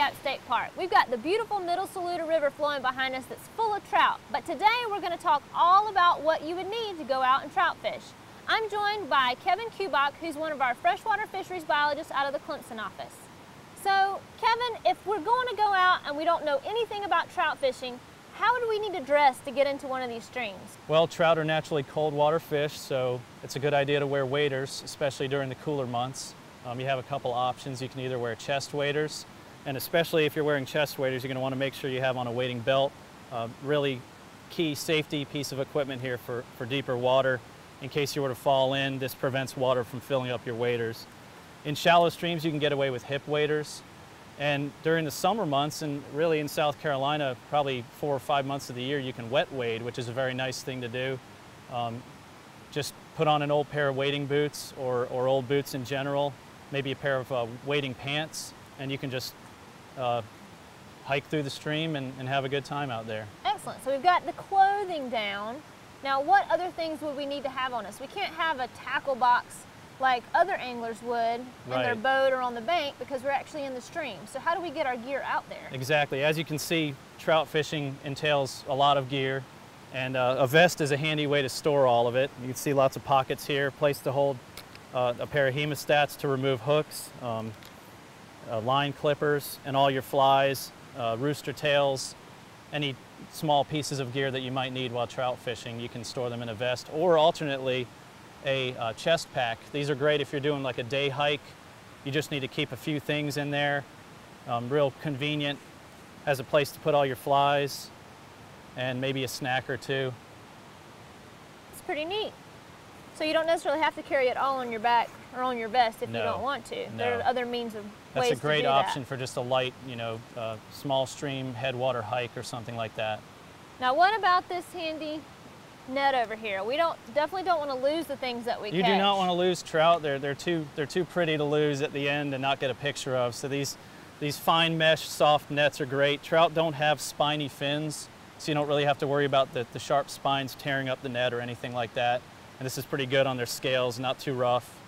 Gap State Park. We've got the beautiful Middle Saluda River flowing behind us that's full of trout, but today we're going to talk all about what you would need to go out and trout fish. I'm joined by Kevin Kubach, who's one of our freshwater fisheries biologists out of the Clemson office. So, Kevin, if we're going to go out and we don't know anything about trout fishing, how do we need to dress to get into one of these streams? Well, trout are naturally cold water fish, so it's a good idea to wear waders, especially during the cooler months. Um, you have a couple options. You can either wear chest waders, and especially if you're wearing chest waders, you're going to want to make sure you have on a wading belt. Uh, really key safety piece of equipment here for, for deeper water. In case you were to fall in, this prevents water from filling up your waders. In shallow streams, you can get away with hip waders. And during the summer months, and really in South Carolina, probably four or five months of the year, you can wet wade, which is a very nice thing to do. Um, just put on an old pair of wading boots or, or old boots in general, maybe a pair of uh, wading pants, and you can just uh, hike through the stream and, and have a good time out there. Excellent. So we've got the clothing down. Now, what other things would we need to have on us? We can't have a tackle box like other anglers would in their boat or on the bank because we're actually in the stream. So how do we get our gear out there? Exactly. As you can see, trout fishing entails a lot of gear. And uh, a vest is a handy way to store all of it. You can see lots of pockets here, place to hold uh, a pair of hemostats to remove hooks, um, uh, line clippers, and all your flies, uh, rooster tails, any small pieces of gear that you might need while trout fishing, you can store them in a vest. Or alternately, a uh, chest pack. These are great if you're doing like a day hike. You just need to keep a few things in there. Um, real convenient. Has a place to put all your flies and maybe a snack or two. It's pretty neat. So you don't necessarily have to carry it all on your back or on your vest if no, you don't want to. No. There are other means of That's a great option that. for just a light, you know, uh, small stream headwater hike or something like that. Now what about this handy net over here? We don't definitely don't want to lose the things that we You catch. do not want to lose trout. They're, they're, too, they're too pretty to lose at the end and not get a picture of. So these, these fine mesh soft nets are great. Trout don't have spiny fins, so you don't really have to worry about the, the sharp spines tearing up the net or anything like that. And this is pretty good on their scales, not too rough.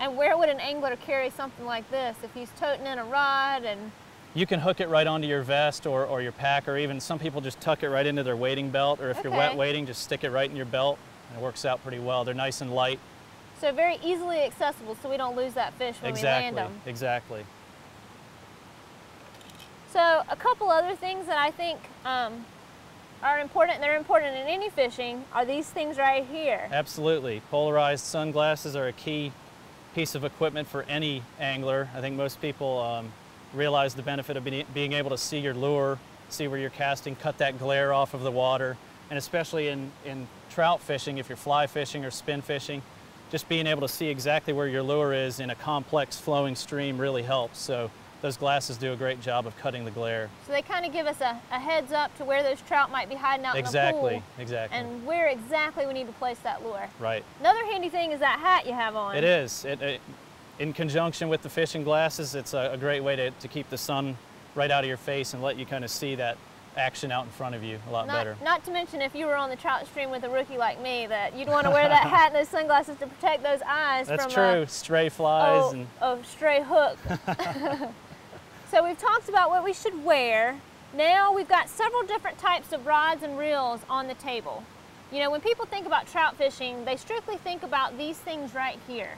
And where would an angler carry something like this if he's toting in a rod and You can hook it right onto your vest or, or your pack, or even some people just tuck it right into their wading belt, or if you're wet Okay. wading, just stick it right in your belt, and it works out pretty well. They're nice and light. so very easily accessible so we don't lose that fish when we land exactly, them. exactly. So a couple other things that I think um, are important, and they're important in any fishing, are these things right here. Absolutely. Polarized sunglasses are a key piece of equipment for any angler. I think most people um, realize the benefit of being, being able to see your lure, see where you're casting, cut that glare off of the water, and especially in, in trout fishing, if you're fly fishing or spin fishing, just being able to see exactly where your lure is in a complex flowing stream really helps. So those glasses do a great job of cutting the glare. So they kind of give us a, a heads up to where those trout might be hiding out in the Exactly, pool exactly. and where exactly we need to place that lure. right. Another handy thing is that hat you have on. It is. It, it, in conjunction with the fishing glasses, it's a, a great way to, to keep the sun right out of your face and let you kind of see that action out in front of you a lot Not, better. not to mention if you were on the trout stream with a rookie like me, that you'd want to wear that hat and those sunglasses to protect those eyes That's from uh, true. a, Stray flies oh, and a stray hook. so we've talked about what we should wear. Now we've got several different types of rods and reels on the table. You know, when people think about trout fishing, they strictly think about these things right here.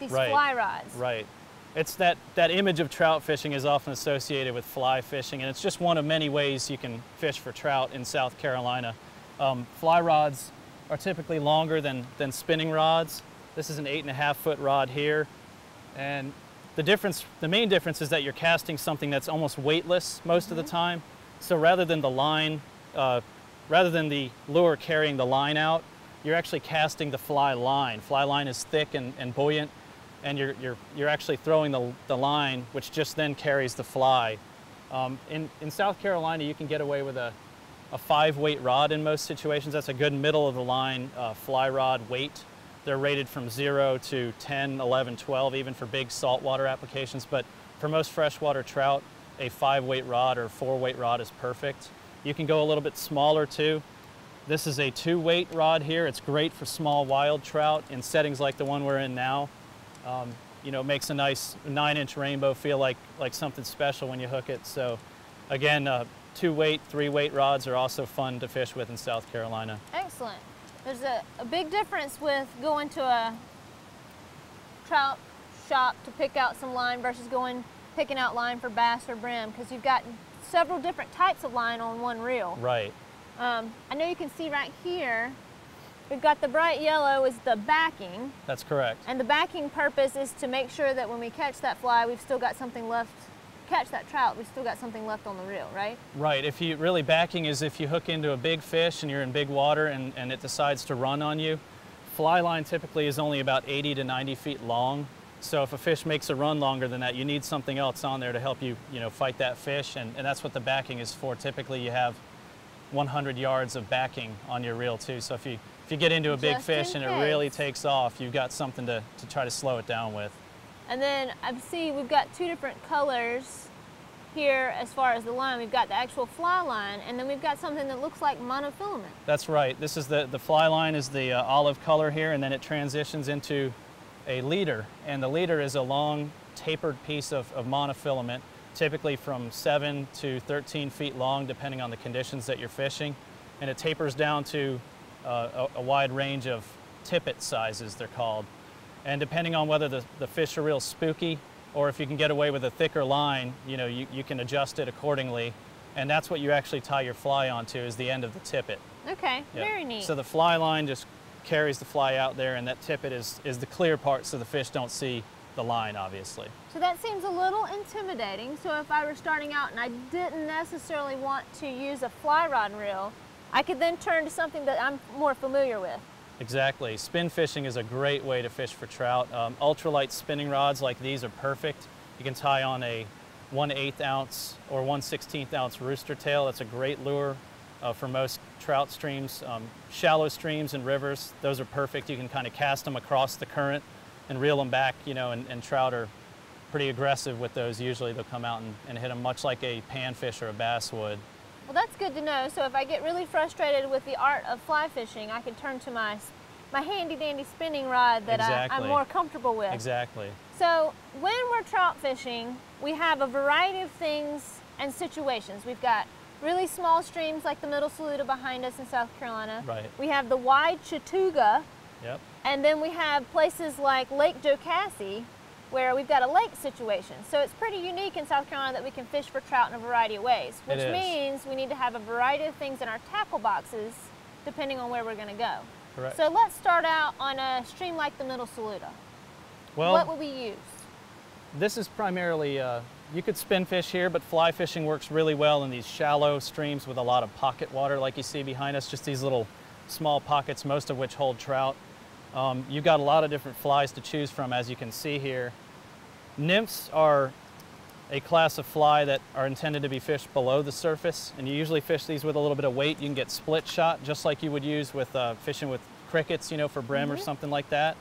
These Right. fly rods. right. It's that, that image of trout fishing is often associated with fly fishing, and it's just one of many ways you can fish for trout in South Carolina. Um, fly rods are typically longer than, than spinning rods. This is an eight and a half foot rod here. And the difference, the main difference is that you're casting something that's almost weightless most of the time. So rather than the line, uh, rather than the lure carrying the line out, you're actually casting the fly line. Fly line is thick and, and buoyant, and you're, you're, you're actually throwing the, the line, which just then carries the fly. Um, in, in South Carolina, you can get away with a, a five weight rod in most situations. That's a good middle of the line uh, fly rod weight. They're rated from zero to 10, 11, 12, even for big saltwater applications. But for most freshwater trout, a five weight rod or four weight rod is perfect. You can go a little bit smaller too. This is a two weight rod here. It's great for small wild trout in settings like the one we're in now. Um, you know, makes a nice nine inch rainbow feel like, like something special when you hook it. So again, uh, two weight, three weight rods are also fun to fish with in South Carolina. Excellent. There's a, a big difference with going to a trout shop to pick out some line versus going picking out line for bass or brim because you've got several different types of line on one reel. Right. Um, I know you can see right here, we've got the bright yellow is the backing. That's correct. And the backing purpose is to make sure that when we catch that fly, we've still got something left, catch that trout, we've still got something left on the reel, right? Right. If you really backing is if you hook into a big fish and you're in big water and, and it decides to run on you. Fly line typically is only about 80 to 90 feet long. So if a fish makes a run longer than that, you need something else on there to help you, you know, fight that fish. And, and that's what the backing is for. Typically you have 100 yards of backing on your reel too. So if you, if you get into a big Just fish in and it really takes off, you've got something to, to try to slow it down with. And then I see we've got two different colors here as far as the line. We've got the actual fly line, and then we've got something that looks like monofilament. That's right. This is the, the fly line is the uh, olive color here, and then it transitions into a leader. And the leader is a long tapered piece of, of monofilament, typically from 7 to 13 feet long, depending on the conditions that you're fishing. And it tapers down to uh, a, a wide range of tippet sizes, they're called. And depending on whether the, the fish are real spooky or if you can get away with a thicker line, you know, you, you can adjust it accordingly. And that's what you actually tie your fly onto is the end of the tippet. Okay, Yeah. very neat. So the fly line just carries the fly out there and that tippet is, is the clear part so the fish don't see the line, obviously. So that seems a little intimidating. So if I were starting out and I didn't necessarily want to use a fly rod and reel, I could then turn to something that I'm more familiar with. Exactly. Spin fishing is a great way to fish for trout. Um, ultralight spinning rods like these are perfect. You can tie on a 1 8 ounce or 1 16th ounce rooster tail. That's a great lure uh, for most trout streams. Um, shallow streams and rivers, those are perfect. You can kind of cast them across the current and reel them back, you know, and, and trout are pretty aggressive with those. Usually they'll come out and, and hit them much like a panfish or a bass would. Well, that's good to know. So if I get really frustrated with the art of fly fishing, I can turn to my my handy dandy spinning rod that I, I'm more comfortable with. Exactly. So when we're trout fishing, we have a variety of things and situations. We've got really small streams like the Middle Saluda behind us in South Carolina. Right. We have the wide Chattooga, Yep. and then we have places like Lake Jocassee where we've got a lake situation. So it's pretty unique in South Carolina that we can fish for trout in a variety of ways, which means we need to have a variety of things in our tackle boxes depending on where we're going to go. Correct. So let's start out on a stream like the Middle Saluda. well, what would we use? This is primarily, uh, you could spin fish here, but fly fishing works really well in these shallow streams with a lot of pocket water like you see behind us, just these little small pockets, most of which hold trout. Um, you've got a lot of different flies to choose from as you can see here. Nymphs are a class of fly that are intended to be fished below the surface, and you usually fish these with a little bit of weight. You can get split shot, just like you would use with uh, fishing with crickets, you know, for brim or something like that.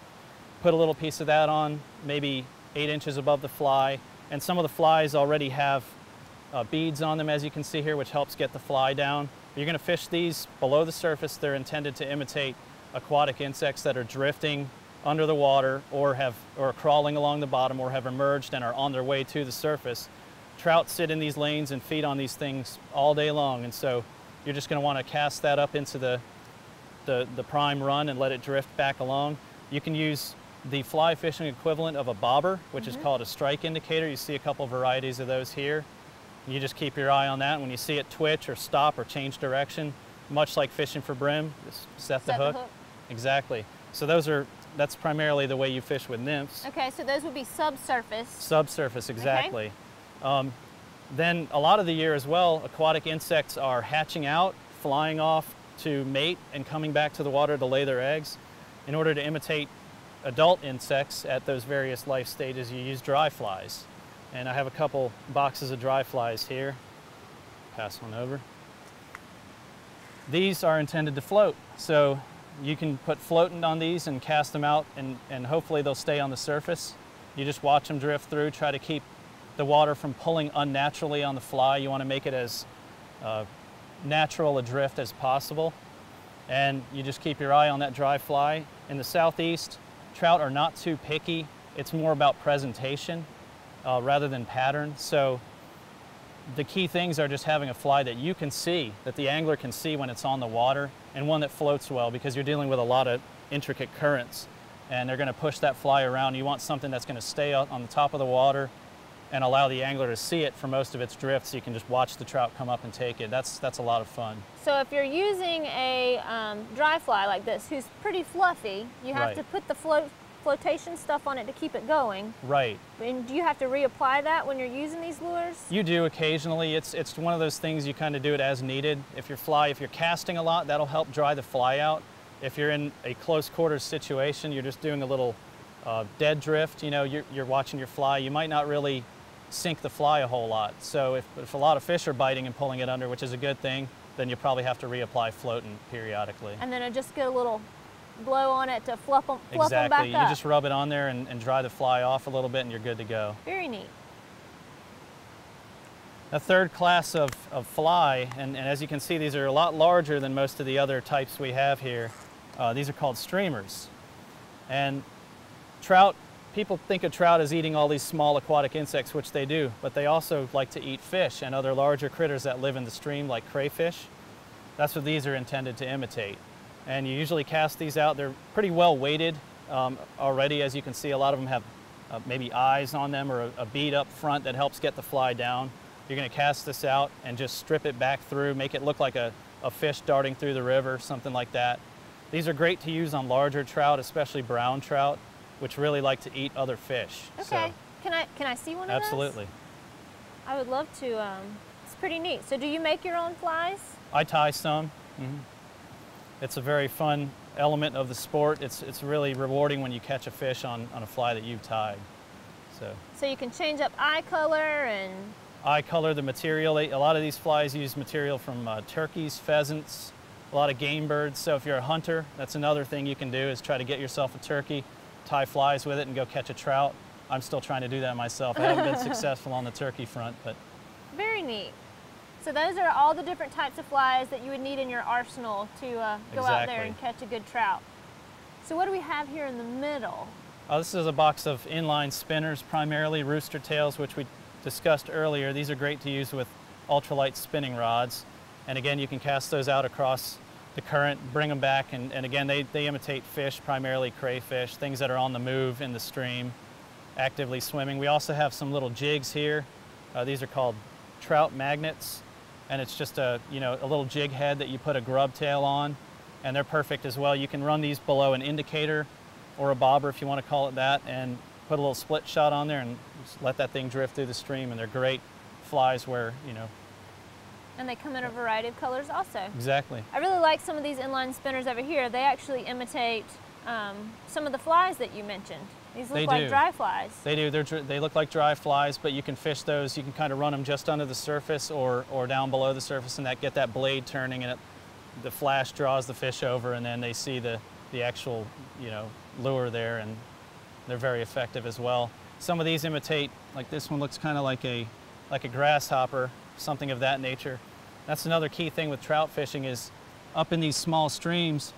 Put a little piece of that on, maybe eight inches above the fly, and some of the flies already have uh, beads on them, as you can see here, which helps get the fly down. You're going to fish these below the surface. They're intended to imitate aquatic insects that are drifting under the water or have or are crawling along the bottom or have emerged and are on their way to the surface. Trout sit in these lanes and feed on these things all day long, and so you're just going to want to cast that up into the, the the prime run and let it drift back along. You can use the fly fishing equivalent of a bobber, which is mm-hmm. called a strike indicator. You see a couple varieties of those here. You just keep your eye on that. When you see it twitch or stop or change direction, much like fishing for brim, just set, the, Set the hook. hook. Exactly. So those are that's primarily the way you fish with nymphs. Okay, so those would be subsurface. Subsurface, exactly. Um, then a lot of the year as well, aquatic insects are hatching out, flying off to mate, and coming back to the water to lay their eggs. In order to imitate adult insects at those various life stages, you use dry flies. And I have a couple boxes of dry flies here. Pass one over. These are intended to float, so you can put floatant on these and cast them out, and, and hopefully they'll stay on the surface. You just watch them drift through, try to keep the water from pulling unnaturally on the fly. You want to make it as uh, natural a drift as possible. And you just keep your eye on that dry fly. In the southeast, trout are not too picky it's more about presentation uh, rather than pattern. So the key things are just having a fly that you can see, that the angler can see when it's on the water, and one that floats well because you're dealing with a lot of intricate currents and they're going to push that fly around. You want something that's going to stay on the top of the water and allow the angler to see it for most of its drift so you can just watch the trout come up and take it. That's, that's a lot of fun. So if you're using a um, dry fly like this, who's pretty fluffy, you have Right. to put the float flotation stuff on it to keep it going. Right. And do you have to reapply that when you're using these lures? You do occasionally. It's, it's one of those things you kind of do it as needed. If you're fly, if you're casting a lot, that'll help dry the fly out. If you're in a close quarters situation, you're just doing a little uh, dead drift, you know, you're, you're watching your fly, you might not really sink the fly a whole lot. So if, if a lot of fish are biting and pulling it under, which is a good thing, then you probably have to reapply floatant periodically. And then I just get a little blow on it to fluff them, fluff exactly. back You up. just rub it on there and, and dry the fly off a little bit and you're good to go. Very neat. A third class of, of fly, and, and as you can see, these are a lot larger than most of the other types we have here. Uh, these are called streamers. And trout, people think of trout as eating all these small aquatic insects, which they do, but they also like to eat fish and other larger critters that live in the stream, like crayfish. That's what these are intended to imitate. And you usually cast these out. They're pretty well weighted um, already. As you can see, a lot of them have uh, maybe eyes on them or a, a bead up front that helps get the fly down. You're going to cast this out and just strip it back through, make it look like a, a fish darting through the river, something like that. These are great to use on larger trout, especially brown trout, which really like to eat other fish. Okay. So, can I can I see one of those? absolutely. I would love to. Um, it's pretty neat. So do you make your own flies? I tie some. Mhm. It's a very fun element of the sport. It's, it's really rewarding when you catch a fish on, on a fly that you've tied. So So you can change up eye color and eye color, the material, a lot of these flies use material from uh, turkeys, pheasants, a lot of game birds. So if you're a hunter, that's another thing you can do is try to get yourself a turkey, tie flies with it and go catch a trout. I'm still trying to do that myself. I haven't been successful on the turkey front, but very neat. So those are all the different types of flies that you would need in your arsenal to uh, go out there and catch a good trout. So what do we have here in the middle? Uh, this is a box of inline spinners, primarily rooster tails, which we discussed earlier. These are great to use with ultralight spinning rods. And again, you can cast those out across the current, bring them back, and, and again, they, they imitate fish, primarily crayfish, things that are on the move in the stream, actively swimming. We also have some little jigs here. Uh, these are called trout magnets, and it's just a, you know, a little jig head that you put a grub tail on, and they're perfect as well. You can run these below an indicator or a bobber if you want to call it that, and put a little split shot on there and just let that thing drift through the stream. And they're great flies where, you know, And they come in a variety of colors also. exactly. I really like some of these inline spinners over here. They actually imitate um, some of the flies that you mentioned. These look They like do. dry flies. They do. They're, they look like dry flies, but you can fish those. You can kind of run them just under the surface or, or down below the surface, and that get that blade turning, and it, the flash draws the fish over, and then they see the, the actual, you know, lure there, and they're very effective as well. Some of these imitate, like this one looks kind of like a, like a grasshopper, something of that nature. That's another key thing with trout fishing is up in these small streams,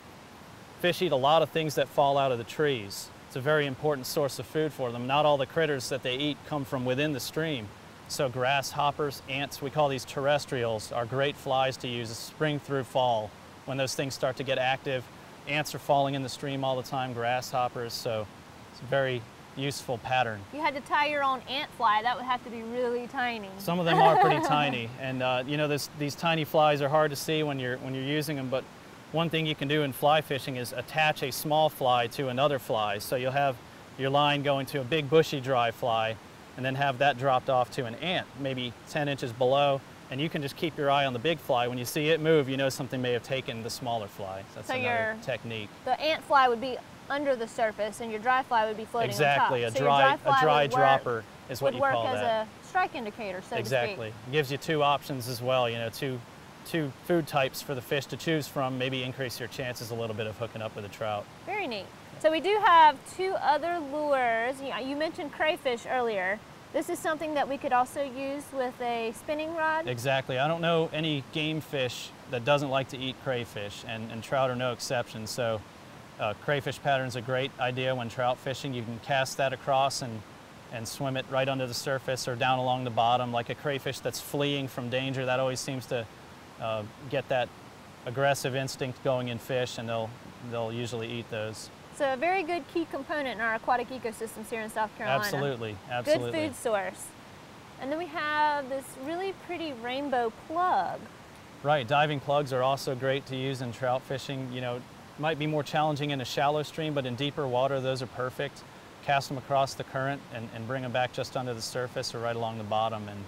fish eat a lot of things that fall out of the trees. It's a very important source of food for them. Not all the critters that they eat come from within the stream. So grasshoppers, ants, we call these terrestrials, are great flies to use spring through fall. When those things start to get active, ants are falling in the stream all the time, grasshoppers, so it's a very useful pattern. You had to tie your own ant fly, that would have to be really tiny. Some of them are pretty tiny, and uh, you know this, these tiny flies are hard to see when you're when you're using them. But one thing you can do in fly fishing is attach a small fly to another fly. So you'll have your line going to a big bushy dry fly, and then have that dropped off to an ant, maybe 10 inches below, and you can just keep your eye on the big fly. When you see it move, you know something may have taken the smaller fly. That's So another your- technique. the ant fly would be under the surface, and your dry fly would be floating Exactly, on a top. So your dry, a dry would work- dropper is what you call that. would work as a strike indicator, so exactly. to speak. Gives you two options as well, you know, two, two food types for the fish to choose from, maybe increase your chances a little bit of hooking up with a trout. Very neat. So we do have two other lures. You, mentioned crayfish earlier. This is something that we could also use with a spinning rod. Exactly. I don't know any game fish that doesn't like to eat crayfish, and, and trout are no exception. So Uh, crayfish pattern is a great idea when trout fishing. You can cast that across and, and swim it right under the surface or down along the bottom like a crayfish that's fleeing from danger. That always seems to uh, get that aggressive instinct going in fish and they'll, they'll usually eat those. So a very good key component in our aquatic ecosystems here in South Carolina. Absolutely, absolutely. Good food source. And then we have this really pretty rainbow plug. Right, diving plugs are also great to use in trout fishing. You know, might be more challenging in a shallow stream, but in deeper water, those are perfect. Cast them across the current and, and bring them back just under the surface or right along the bottom, and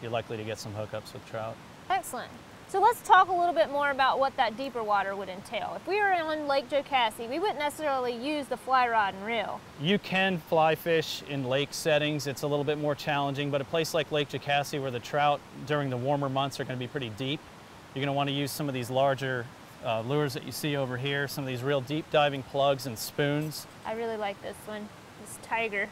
you're likely to get some hookups with trout. Excellent. So let's talk a little bit more about what that deeper water would entail. If we were on Lake Jocassee, we wouldn't necessarily use the fly rod and reel. You can fly fish in lake settings. It's a little bit more challenging, but a place like Lake Jocassee where the trout during the warmer months are going to be pretty deep, you're going to want to use some of these larger uh, lures that you see over here, some of these real deep diving plugs and spoons. I really like this one, this tiger.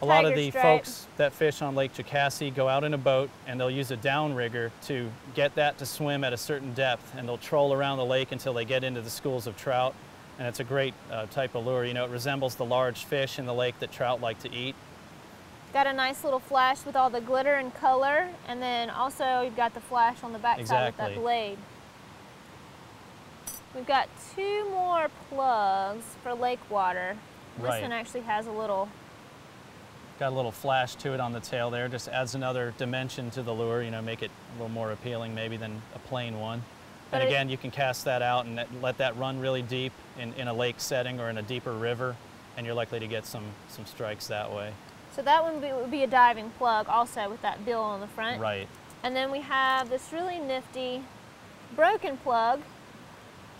A lot of the stripe. folks that fish on Lake Jocassee go out in a boat and they'll use a downrigger to get that to swim at a certain depth and they'll troll around the lake until they get into the schools of trout. And it's a great uh, type of lure. You know, it resembles the large fish in the lake that trout like to eat. Got a nice little flash with all the glitter and color, and then also you've got the flash on the back side with that blade. We've got two more plugs for lake water. This Right. one actually has a little Got a little flash to it on the tail there, just adds another dimension to the lure, you know, make it a little more appealing maybe than a plain one. But and again, you can cast that out and let- that run really deep in, in a lake setting or in a deeper river, and you're likely to get some, some strikes that way. So that one would be, would be a diving plug also with that bill on the front. Right. And then we have this really nifty broken plug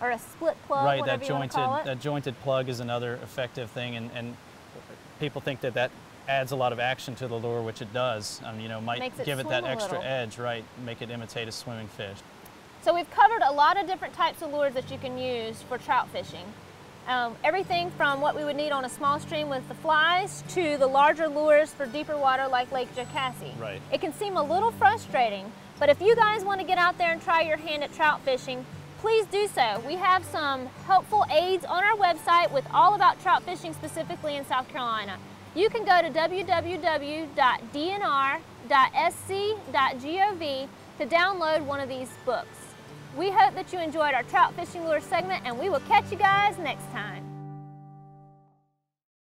or a split plug, right, that jointed to call it. that jointed plug is another effective thing, and, and people think that that adds a lot of action to the lure, which it does. Um, you know, might it give it that extra little. edge, right? Make it imitate a swimming fish. So we've covered a lot of different types of lures that you can use for trout fishing. Um, everything from what we would need on a small stream with the flies to the larger lures for deeper water like Lake Jocassee. Right. It can seem a little frustrating, but if you guys want to get out there and try your hand at trout fishing, please do so. We have some helpful aids on our website with all about trout fishing specifically in South Carolina. You can go to www.dnr.sc.gov to download one of these books. We hope that you enjoyed our trout fishing lure segment and we will catch you guys next time.